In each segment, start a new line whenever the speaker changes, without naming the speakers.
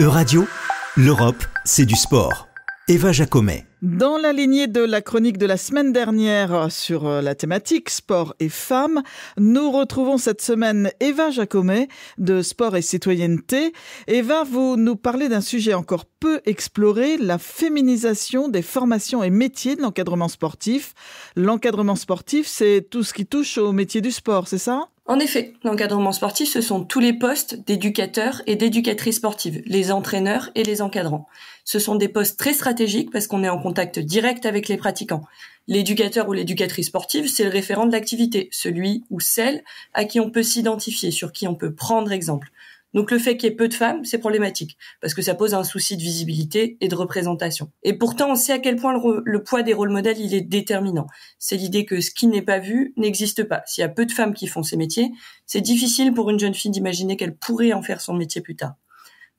Euradio, l'Europe, c'est du sport. Eva Jacomet.
Dans la lignée de la chronique de la semaine dernière sur euh, la thématique sport et femmes, nous retrouvons cette semaine Eva Jacomet de Sport et Citoyenneté. Eva, vous nous parlez d'un sujet encore peu exploré, la féminisation des formations et métiers de l'encadrement sportif. L'encadrement sportif, c'est tout ce qui touche au métier du sport, c'est ça?
En effet, l'encadrement sportif, ce sont tous les postes d'éducateurs et d'éducatrices sportives, les entraîneurs et les encadrants. Ce sont des postes très stratégiques parce qu'on est en contact direct avec les pratiquants. L'éducateur ou l'éducatrice sportive, c'est le référent de l'activité, celui ou celle à qui on peut s'identifier, sur qui on peut prendre exemple. Donc le fait qu'il y ait peu de femmes, c'est problématique, parce que ça pose un souci de visibilité et de représentation. Et pourtant, on sait à quel point le, poids des rôles modèles, il est déterminant. C'est l'idée que ce qui n'est pas vu n'existe pas. S'il y a peu de femmes qui font ces métiers, c'est difficile pour une jeune fille d'imaginer qu'elle pourrait en faire son métier plus tard.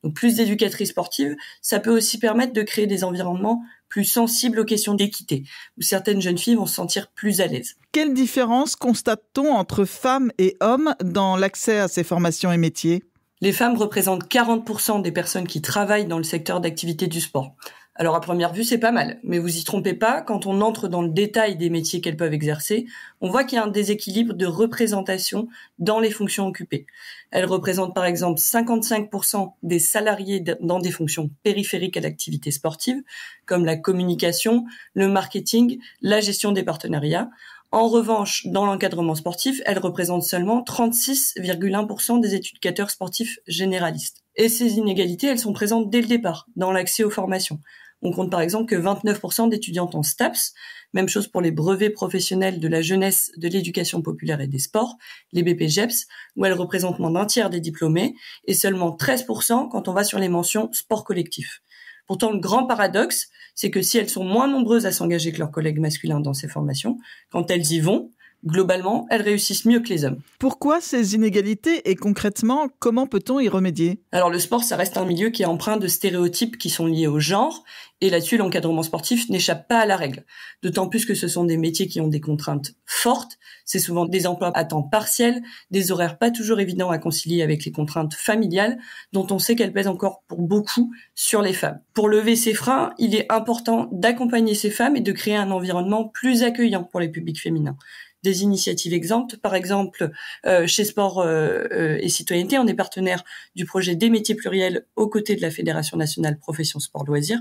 Donc plus d'éducatrices sportives, ça peut aussi permettre de créer des environnements plus sensibles aux questions d'équité, où certaines jeunes filles vont se sentir plus à l'aise.
Quelle différence constate-t-on entre femmes et hommes dans l'accès à ces formations et métiers?
Les femmes représentent 40% des personnes qui travaillent dans le secteur d'activité du sport. Alors à première vue, c'est pas mal, mais vous y trompez pas, quand on entre dans le détail des métiers qu'elles peuvent exercer, on voit qu'il y a un déséquilibre de représentation dans les fonctions occupées. Elles représentent par exemple 55% des salariés dans des fonctions périphériques à l'activité sportive, comme la communication, le marketing, la gestion des partenariats, en revanche, dans l'encadrement sportif, elle représente seulement 36,1% des éducateurs sportifs généralistes. Et ces inégalités, elles sont présentes dès le départ, dans l'accès aux formations. On compte par exemple que 29% d'étudiantes en STAPS, même chose pour les brevets professionnels de la jeunesse, de l'éducation populaire et des sports, les BPGEPS, où elles représentent moins d'un tiers des diplômés, et seulement 13% quand on va sur les mentions sport collectif. Pourtant, le grand paradoxe, c'est que si elles sont moins nombreuses à s'engager que leurs collègues masculins dans ces formations, quand elles y vont, globalement, elles réussissent mieux que les hommes.
Pourquoi ces inégalités et concrètement, comment peut-on y remédier?
Alors le sport, ça reste un milieu qui est empreint de stéréotypes qui sont liés au genre, et là-dessus, l'encadrement sportif n'échappe pas à la règle. D'autant plus que ce sont des métiers qui ont des contraintes fortes, c'est souvent des emplois à temps partiel, des horaires pas toujours évidents à concilier avec les contraintes familiales, dont on sait qu'elles pèsent encore pour beaucoup sur les femmes. Pour lever ces freins, il est important d'accompagner ces femmes et de créer un environnement plus accueillant pour les publics féminins des initiatives exemples. Par exemple, euh, chez Sport euh, euh, et Citoyenneté, on est partenaire du projet des métiers pluriels aux côtés de la Fédération nationale profession sport loisirs,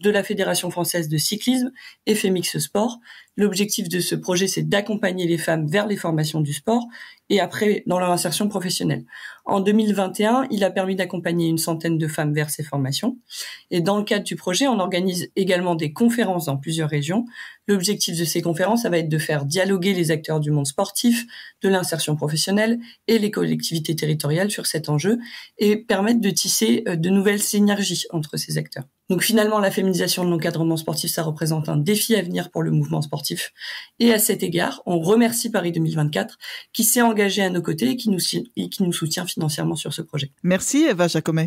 de la Fédération française de cyclisme et Femix Sport. L'objectif de ce projet, c'est d'accompagner les femmes vers les formations du sport et après dans leur insertion professionnelle. En 2021, il a permis d'accompagner une centaine de femmes vers ces formations. Et dans le cadre du projet, on organise également des conférences dans plusieurs régions. L'objectif de ces conférences, ça va être de faire dialoguer les acteurs du monde sportif, de l'insertion professionnelle et les collectivités territoriales sur cet enjeu et permettre de tisser euh, de nouvelles synergies entre ces acteurs. Donc finalement, la féminisation de l'encadrement sportif, ça représente un défi à venir pour le mouvement sportif. Et à cet égard, on remercie Paris 2024 qui s'est engagé à nos côtés et qui nous, et qui nous soutient financièrement sur ce projet.
Merci Eva Jacomet.